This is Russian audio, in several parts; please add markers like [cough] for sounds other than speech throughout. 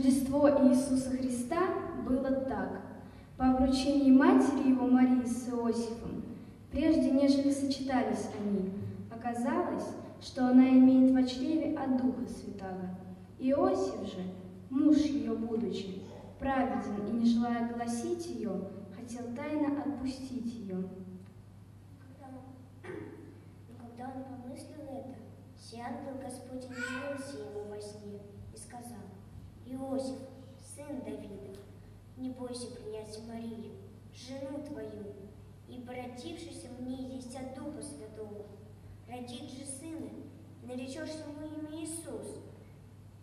Рождество Иисуса Христа было так. По вручении матери его Марии с Иосифом, прежде нежели сочетались они, оказалось, что она имеет в чреве от Духа Святаго. Иосиф же, муж ее будучи, праведен и не желая гласить ее, хотел тайно отпустить ее. Когда он, [clears throat] помыслил это, сей ангел Господень явился ему во сне и сказал, Иосиф, сын Давида, не бойся Марию, жену твою, и породившийся в ней есть от Духа Святого. Родит же сына, наречешь ему имя Иисус,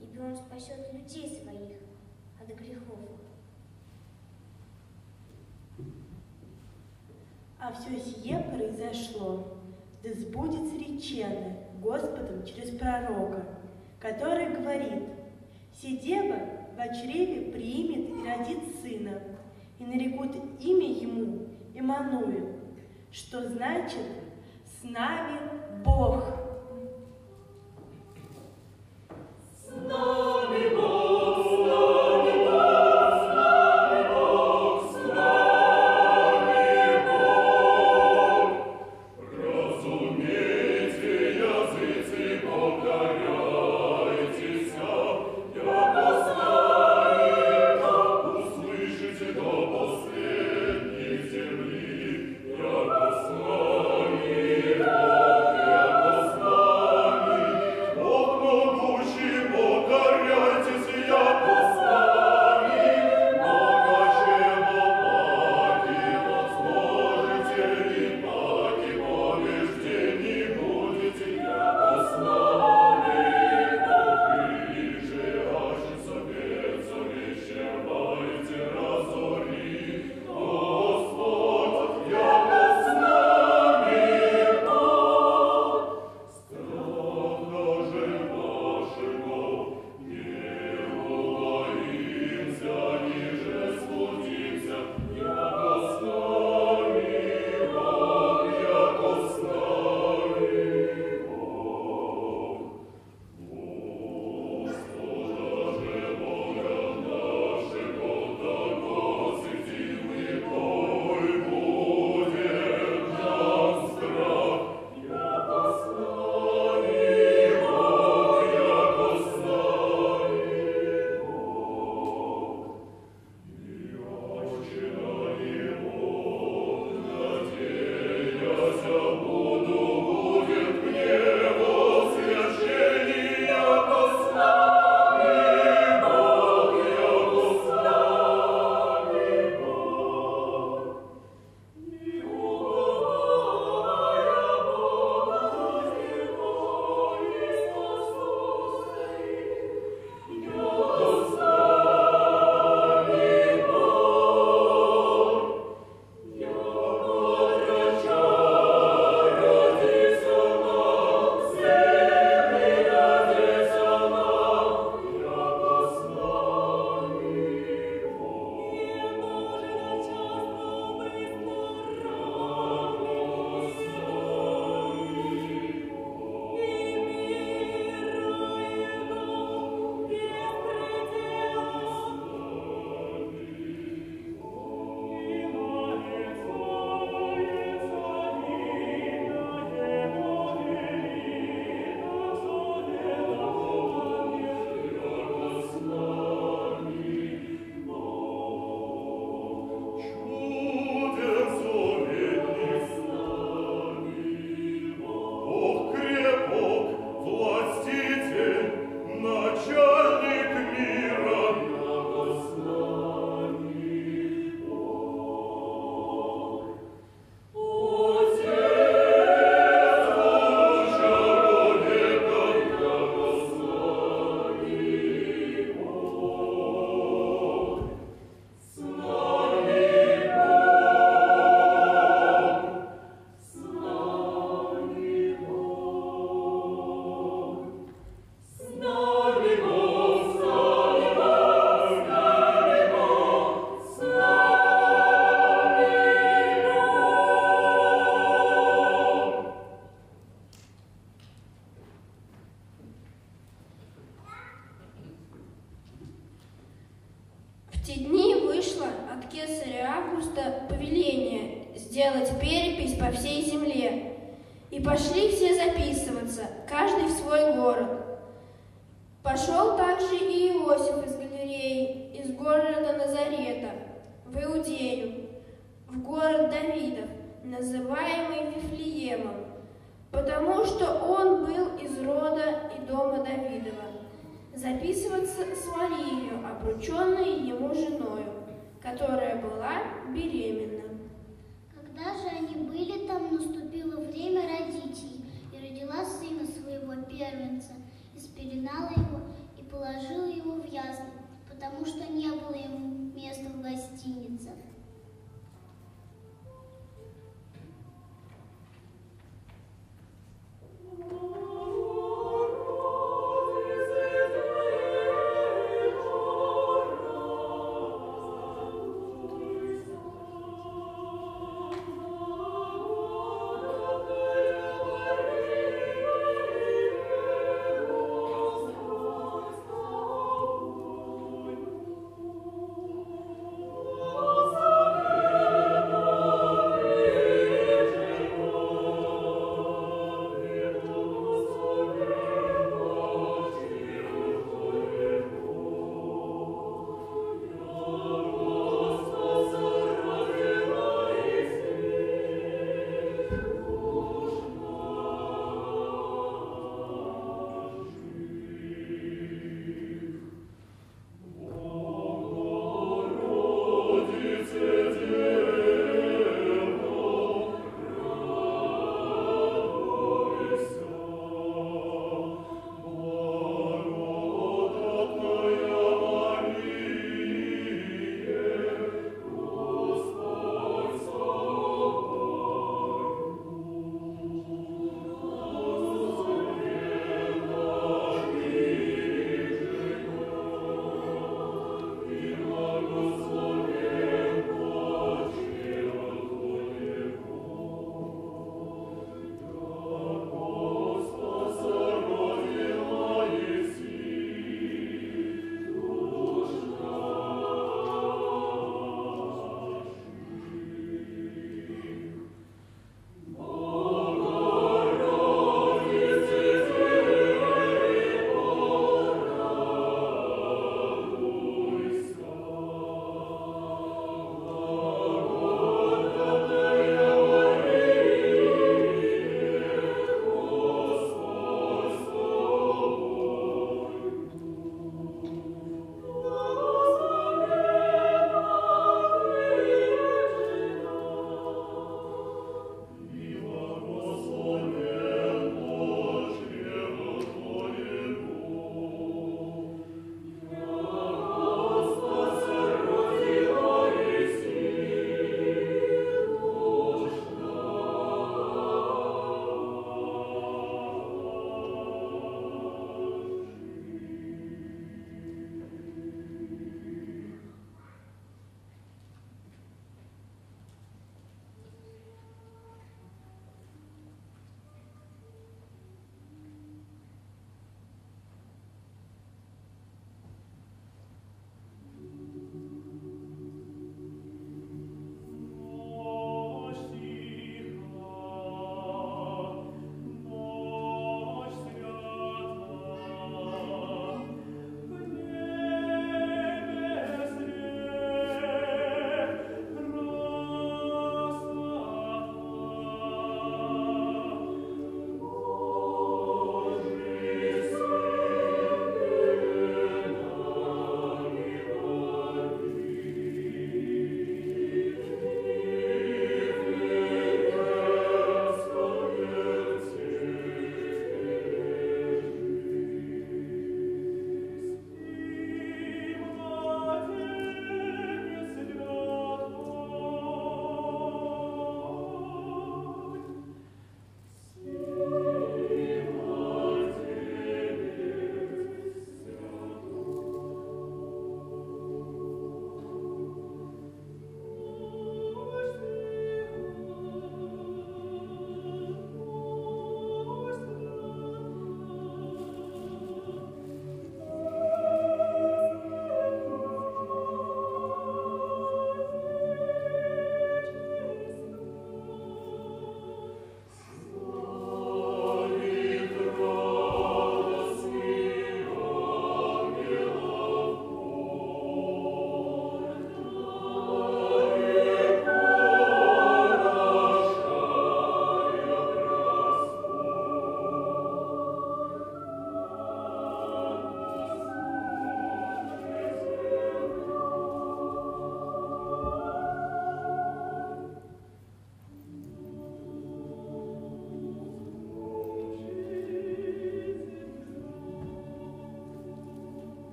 ибо он спасет людей своих от грехов. А все сие произошло, да сбудется речено Господом через пророка, который говорит, «Сидева в чреве примет и родит сына, и нарекут имя ему Имануил, что значит «с нами Бог». Которая была беременна. Когда же они были там, наступило время родить и родила сына своего первенца, и спеленала его, и положила его в ясли, потому что не было ему места в гостинице.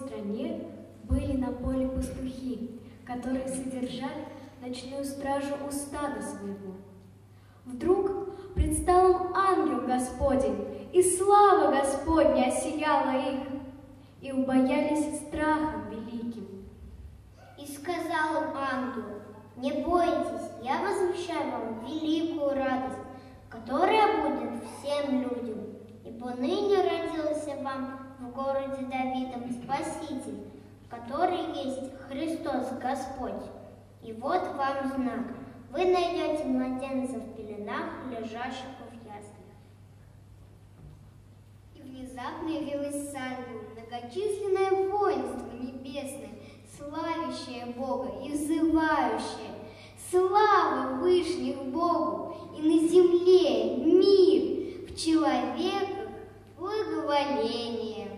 Стране были на поле пастухи, которые содержали ночную стражу у стада своего. Вдруг предстал им ангел Господень, и слава Господня осияла их, и убоялись страхом великим. И сказал им ангел, не бойтесь, я возвещаю вам великую радость, которая будет всем людям. Ибо ныне родился вам в городе Давидом Спаситель, который есть Христос Господь. И вот вам знак. Вы найдете младенца в пеленах, лежащего в яслях. И внезапно явилось с ангелом многочисленное воинство небесное, славящее Бога и взывающее. Слава Вышних Богу и на земле мир, в человеках благоволение.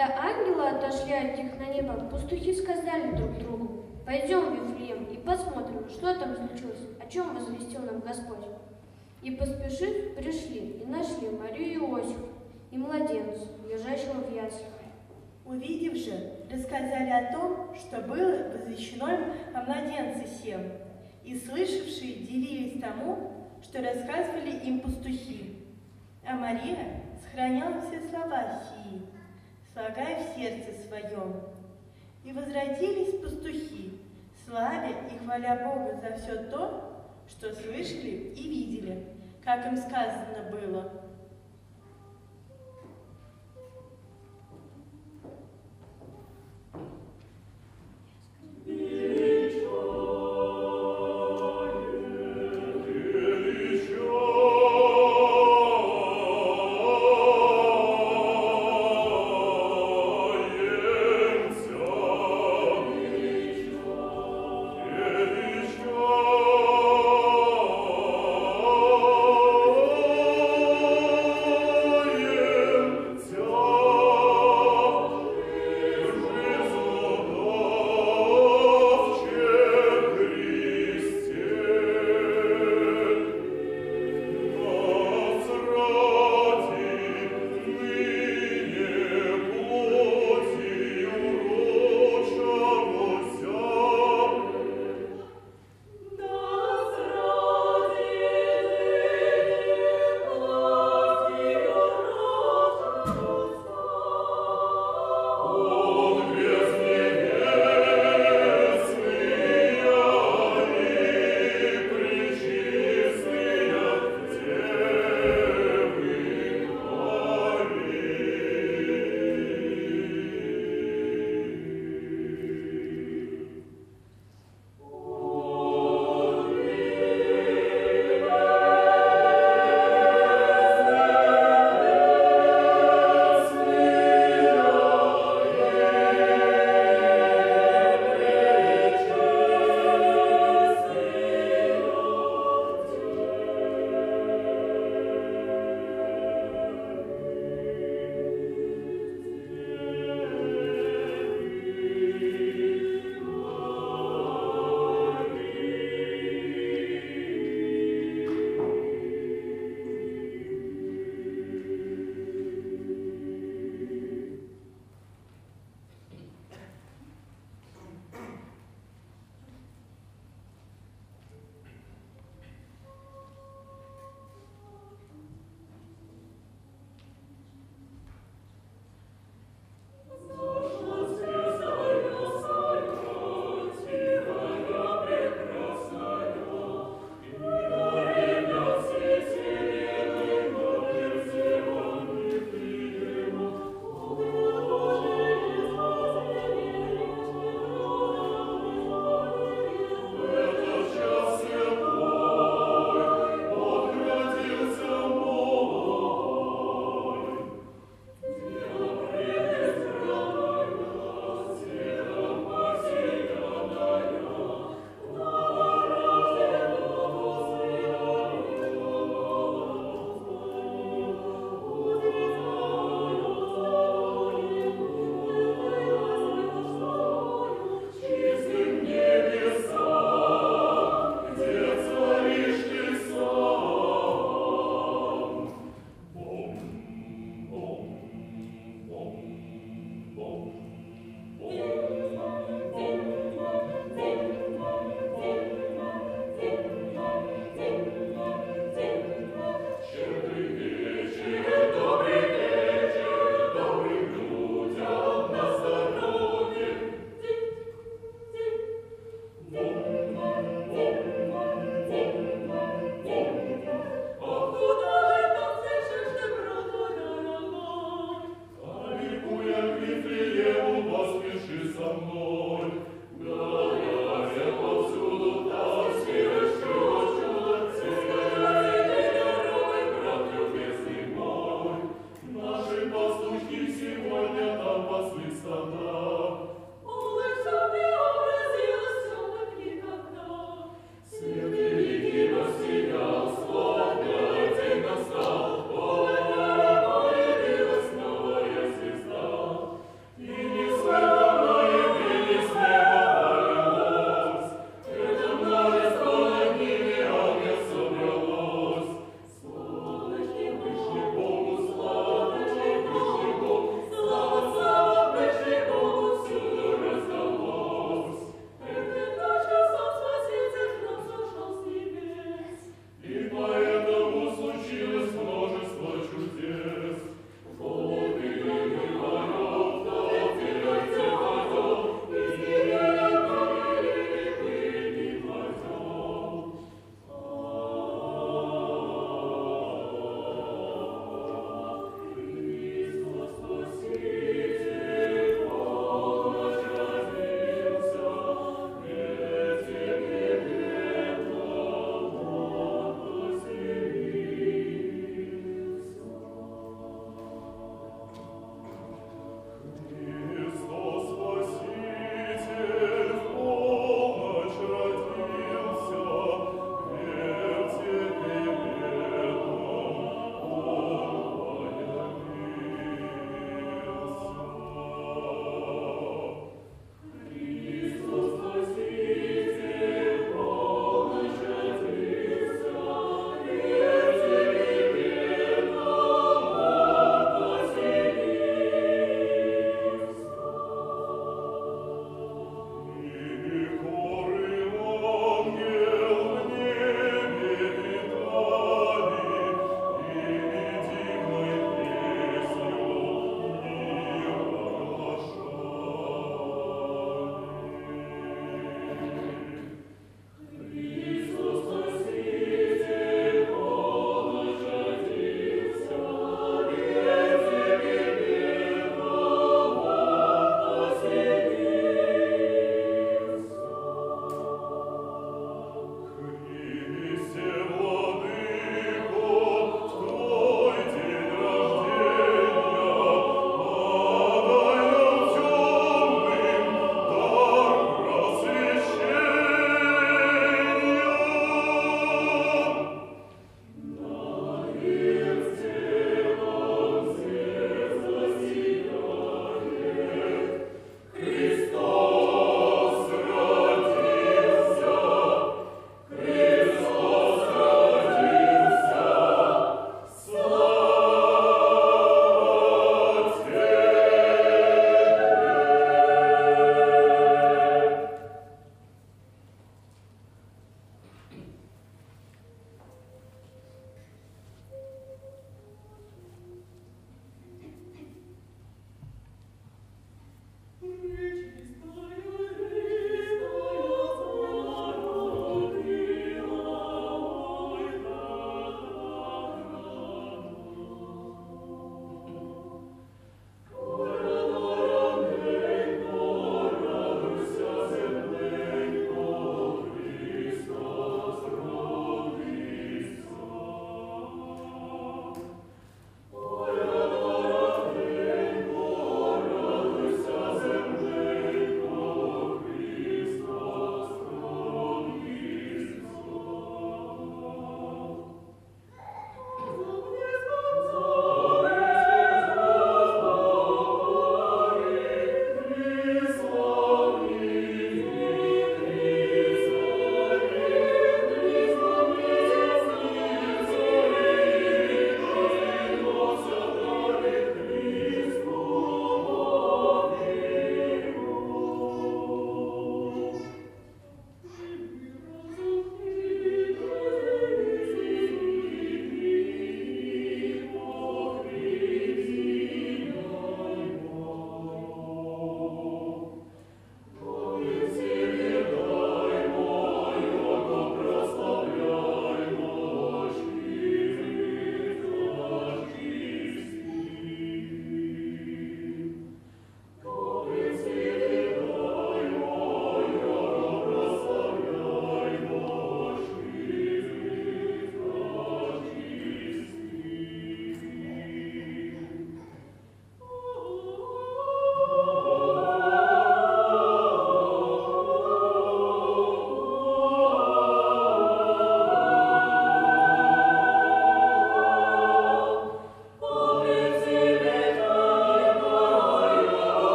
Когда ангелы отошли от них на небо, пастухи сказали друг другу, «Пойдем Вифлеем и посмотрим, что там случилось, о чем возвестил нам Господь». И поспешив, пришли и нашли Марию и Иосифа и младенца, лежащего в яслях. Увидев же, рассказали о том, что было возвещено о младенце сем, и слышавшие дивились тому, что рассказывали им пастухи. А Мария сохраняла все слова сии, слагая в сердце своем. И возвратились пастухи, славя и хваля Бога за все то, что слышали и видели, как им сказано было.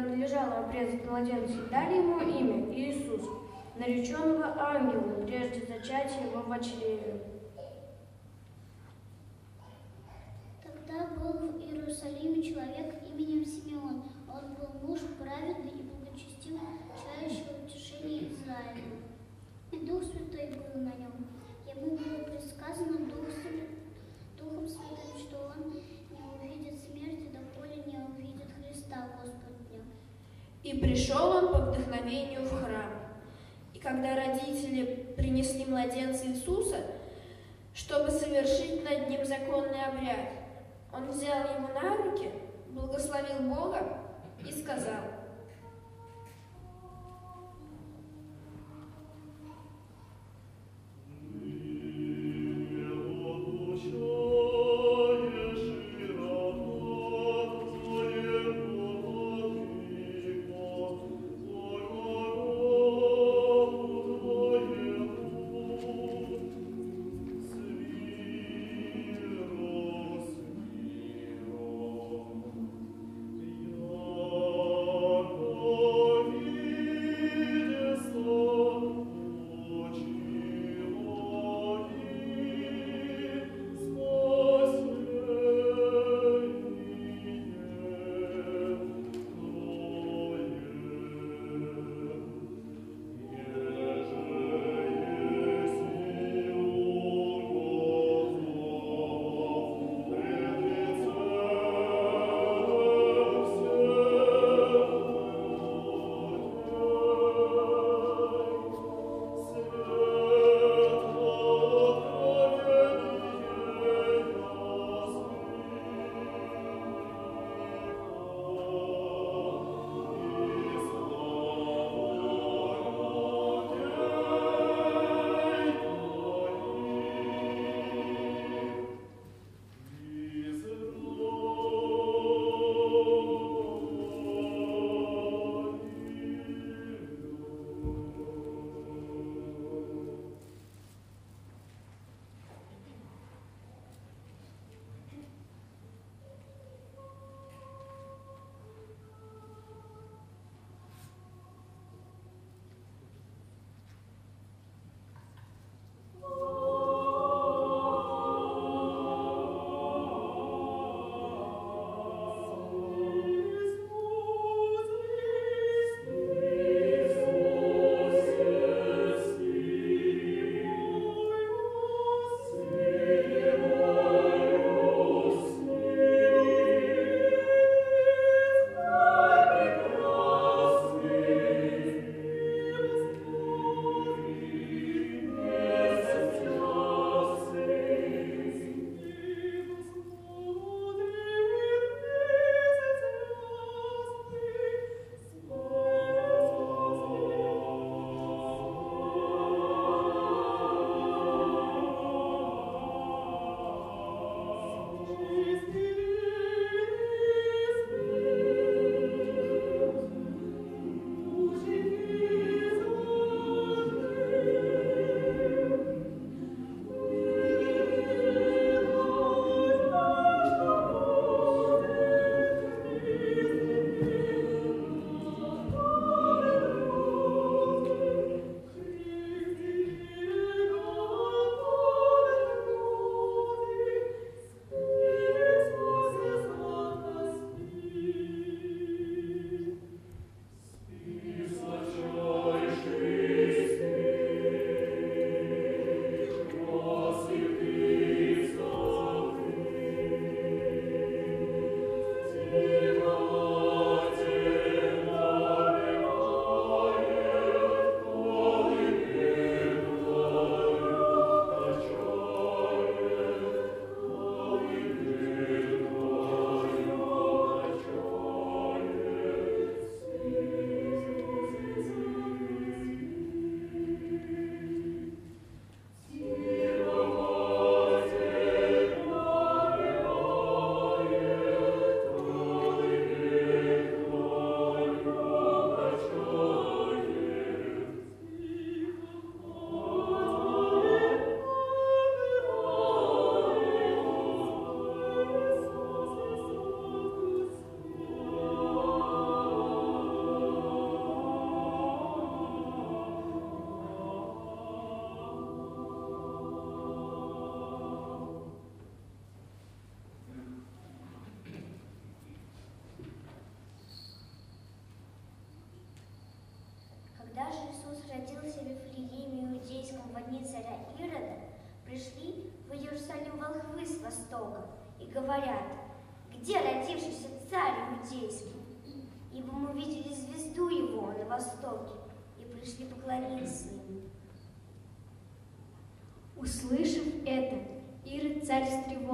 Дней, когда надлежало обрезать младенца, дали ему имя Иисус, нареченного ангелом прежде зачатия его в чреве. Тогда был в Иерусалиме человек именем Симеон. Он был муж праведный и благочестивый, чающий утешение Израиля. И Дух Святой был на нем. Ему было предсказано Дух Свя- Духом Святым, что он не увидит смерти, доколе не увидит Христа Господня. И пришел он по вдохновению в храм. И когда родители принесли младенца Иисуса, чтобы совершить над ним законный обряд, он взял его на руки, благословил Бога и сказал,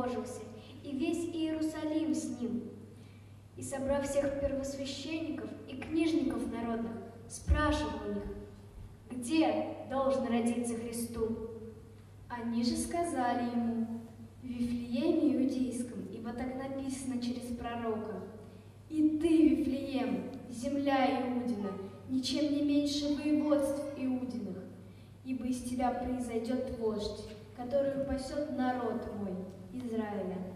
встревожился, и весь Иерусалим с ним. И, собрав всех первосвященников и книжников народных, спрашивал у них, где должен родиться Христу? Они же сказали ему, в Вифлееме Иудейском, ибо так написано через пророка. И ты, Вифлеем, земля Иудина, ничем не меньше воеводств Иудиных, ибо из тебя произойдет вождь, который упасет народ мой, Израиля.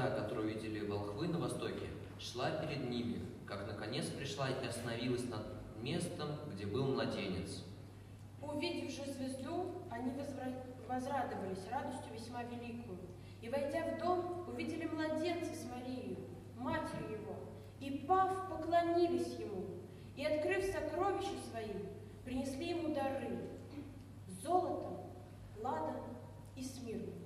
Звезда, которую видели волхвы на востоке, шла перед ними, как наконец пришла и остановилась над местом, где был младенец. Увидев же звезду, они возрадовались радостью весьма великую. И, войдя в дом, увидели младенца с Марией, матерью его, и, пав, поклонились ему, и, открыв сокровища свои, принесли ему дары – золотом, ладом и смирно.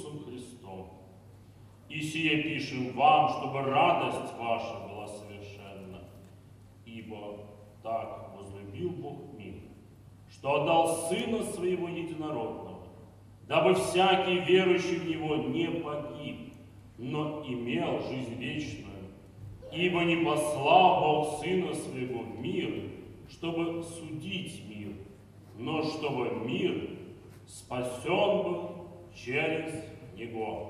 Иисусом Христом. И сие пишем вам, чтобы радость ваша была совершенна. Ибо так возлюбил Бог мир, что отдал Сына Своего Единородного, дабы всякий верующий в Него не погиб, но имел жизнь вечную. Ибо не послал Бог Сына Своего в мир, чтобы судить мир, но чтобы мир спасен был через 结果，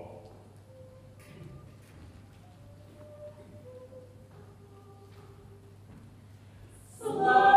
送。